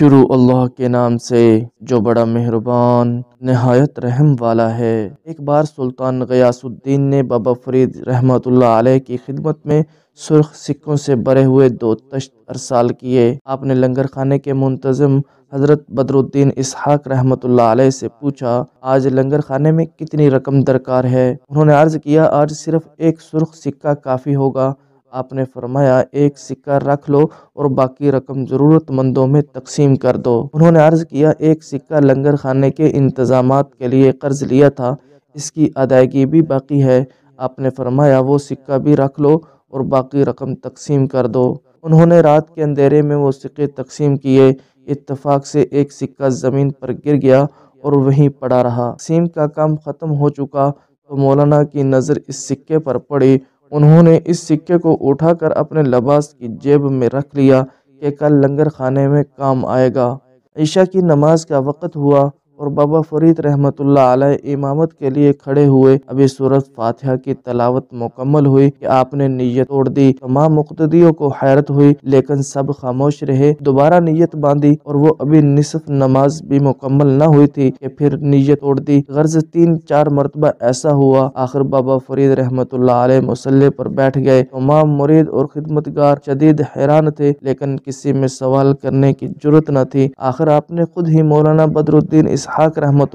शुरू अल्लाह के नाम से, जो बड़ा मेहरबान, नहायत रहम वाला है। एक बार सुल्तान गयासुद्दीन ने बाबा फरीद रहमत अलैह की खिदमत में सुर्ख सिक्कों से भरे हुए दो तश्त अरसाल किए। आपने लंगर खाने के मुंतजम हज़रत बदरुद्दीन इसहाक रहमत अलैह से पूछा, आज लंगर खाने में कितनी रकम दरकार है? उन्होंने अर्ज़ किया, आज सिर्फ़ एक सुर्ख सिक्का काफ़ी होगा। आपने फरमाया, एक सिक्का रख लो और बाकी रकम ज़रूरतमंदों में तकसीम कर दो। उन्होंने अर्ज़ किया, एक सिक्का लंगर खाने के इंतज़ाम के लिए कर्ज़ लिया था, इसकी अदायगी भी बाकी है। आपने फरमाया, वो सिक्का भी रख लो और बाकी रकम तकसीम कर दो। उन्होंने रात के अंधेरे में वो सिक्के तकसीम किए। इत्तफाक से एक सिक्का ज़मीन पर गिर गया और वहीं पड़ा रहा। तकसीम का काम ख़त्म हो चुका तो मौलाना की नज़र इस सिक्के पर पड़ी उन्होंने इस सिक्के को उठाकर अपने लबास की जेब में रख लिया कि कल लंगर खाने में काम आएगा। ईशा की नमाज़ का वक़्त हुआ और बाबा फरीद रहमत इमामत के लिए खड़े हुए। अभी सूरत फातिहा की तलावत मुकम्मल हुई कि आपने नीयत तोड़ दी। तमाम मुख्तियों को हैरत हुई, लेकिन सब खामोश रहे। दोबारा नीयत बांधी और वो अभी निसफ नमाज़ भी मुकम्मल न हुई थी कि फिर नीयत तोड़ दी। गर्ज तीन चार मरतबा ऐसा हुआ, आखिर बाबा फरीद रहमत आल मसल्ले पर बैठ गए। तमाम मुरीद और खिदमतगार शदीद हैरान थे, लेकिन किसी में सवाल करने की ज़रूरत न थी। आखिर आपने खुद ही मौलाना बदरुद्दीन इस इसहाक रहमत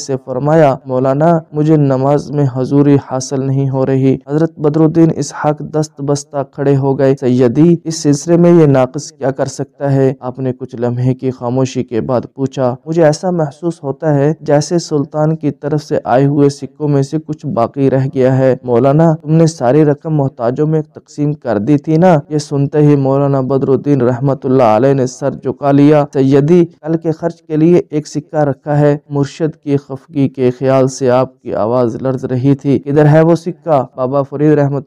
से फरमाया, मौलाना, मुझे नमाज़ में हजूरी हासिल नहीं हो रही। हज़रत बदरुद्दीन इसहाक दस्त बस्ता खड़े हो गए। सैयदी, इस सिलसिले में ये नाकस क्या कर सकता है? आपने कुछ लम्हे की खामोशी के बाद पूछा। मुझे ऐसा महसूस होता है जैसे सुल्तान की तरफ़ से आए हुए सिक्कों में से कुछ बाकी रह गया है। मौलाना, तुमने सारी रकम मोहताजों में तकसीम कर दी थी ना? ये सुनते ही मौलाना बदरुद्दीन रहमत ने सर झुका लिया। सैयदी, कल के खर्च के लिए एक सिक्का रखा है है। मुर्शद की खफगी के ख्याल से आपकी आवाज़ लर्ज रही थी। इधर है वो सिक्का? बाबा फरीद रहमत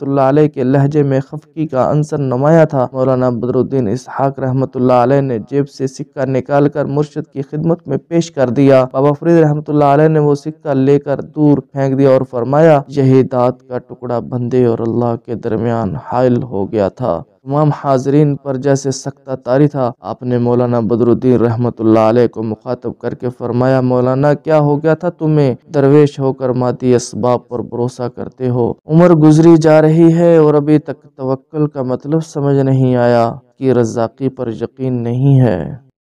के लहजे में खफगी का अंसर नुमाया था। मौलाना बदरुद्दीन इसहाक रहमत ने जेब से सिक्का निकाल कर मुर्शद की खिदमत में पेश कर दिया। बाबा फरीद रहमत ने वो सिक्का लेकर दूर फेंक दिया और फरमाया, यही दात का टुकड़ा बंदे और अल्लाह के दरमियान हायल हो गया था। तमाम हाजरीन पर जैसे सख्ता तारी था, आपने मौलाना बदरुद्दीन रहमत को मुखातब करके फरमाया, मौलाना, क्या हो गया था तुम्हें? दरवेश होकर माती इसबाब पर भरोसा करते हो। उम्र गुजरी जा रही है और अभी तक तवक्ल का मतलब समझ नहीं आया कि रजाकी पर यकीन नहीं है।